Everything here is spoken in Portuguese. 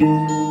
Música